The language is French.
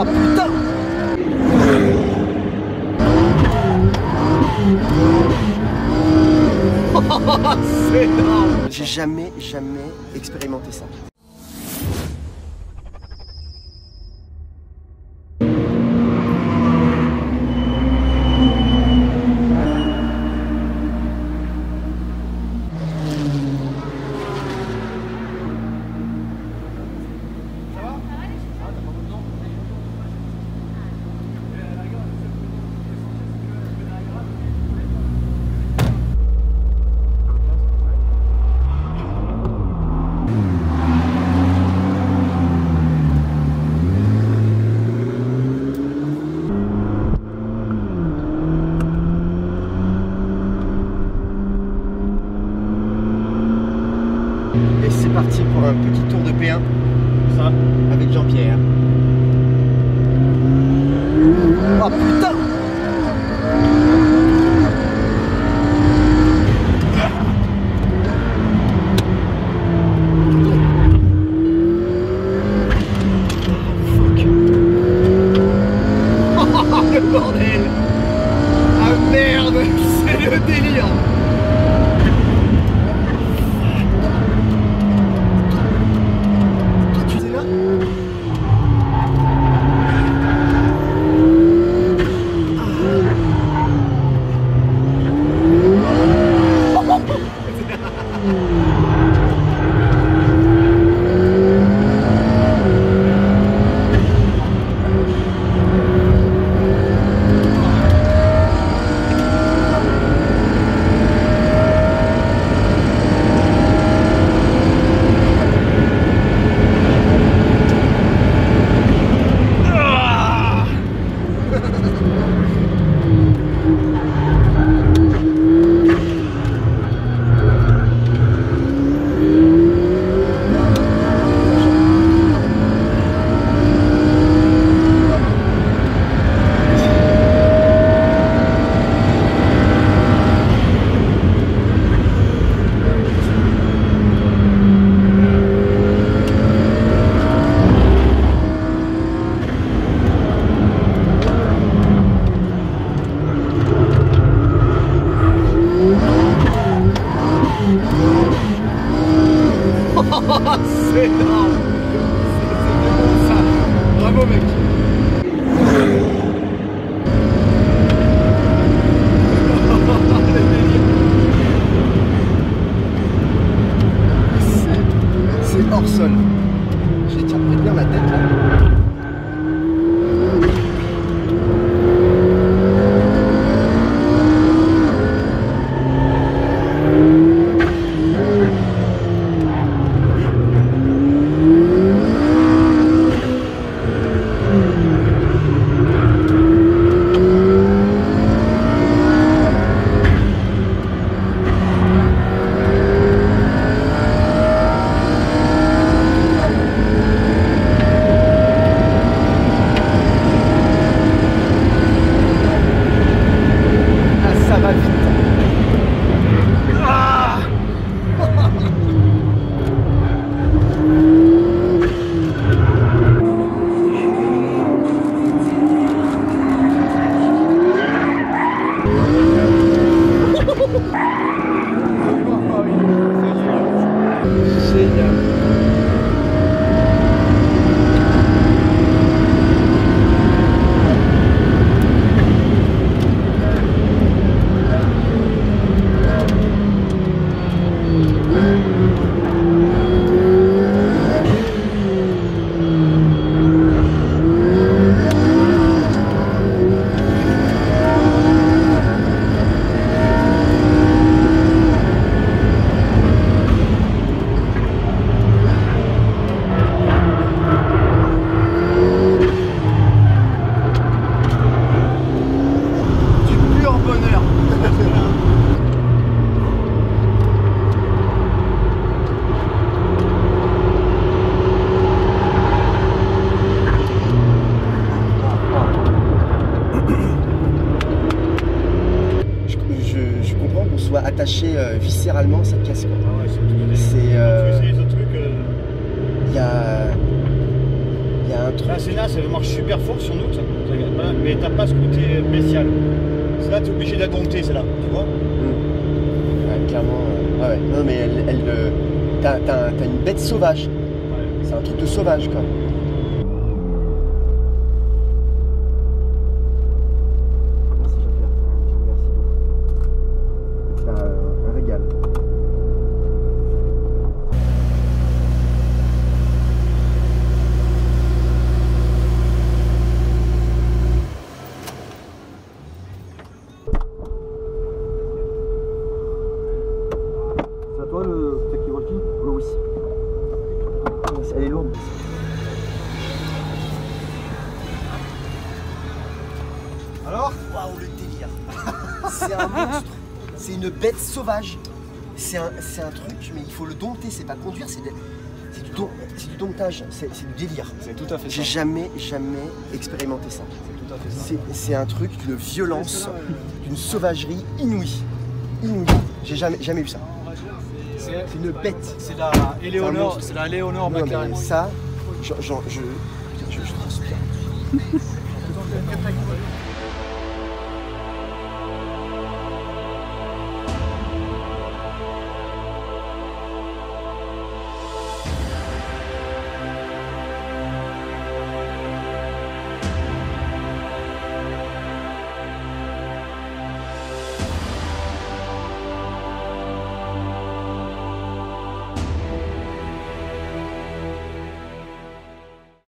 Oh putain C'est J'ai jamais, jamais expérimenté ça. C'est parti pour un petit tour de P1 Ça. avec Jean-Pierre. Oh hors sol. J'ai tiens bien la tête là. Ah, ça va vite. Ah Génial. Du pur bonheur. Je, je- je comprends qu'on soit attaché euh, viscéralement à cette pièce. quoi. Ah ouais, c'est euh, euh, Il y a, il y a un truc. La Sénat, ça marche super fort sur nous, mais t'as pas ce côté bestial. C'est là, t'es obligé de la dompter, c'est là, tu vois Ouais, clairement. euh, ouais, ouais. Non, mais elle. elle euh, t'as une bête sauvage. C'est un truc de sauvage, quoi. Elle est lourde. Alors Waouh, le délire C'est un monstre C'est une bête sauvage C'est un, c'est un truc, mais il faut le dompter, c'est pas conduire, c'est c'est du, dom- c'est du domptage, c'est c'est du délire. C'est tout à fait J'ai jamais, jamais expérimenté ça. tout à fait ça. C'est c'est un truc d'une violence, d'une sauvagerie inouïe. Inouïe. J'ai jamais, jamais vu ça. C'est une bête. c'est la monstre. c'est la Léonore Non, McLaren. ça, je, putain, je, je transpire.